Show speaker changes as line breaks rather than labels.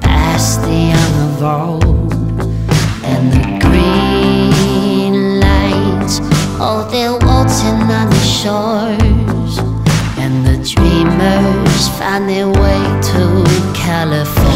past the unalived, and the green lights. all they're waltzing on the shores, and the dreamers find their way to California.